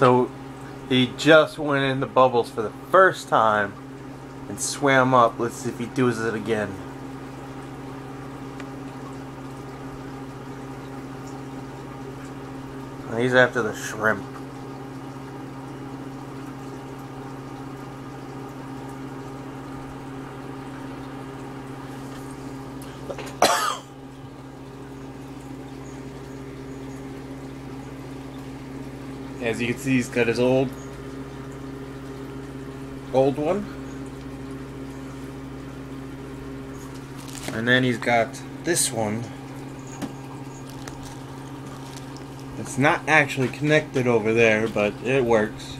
So he just went in the bubbles for the first time and swam up. Let's see if he does it again. He's after the shrimp. As you can see, he's got his old, old one. And then he's got this one. It's not actually connected over there, but it works.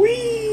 Whee!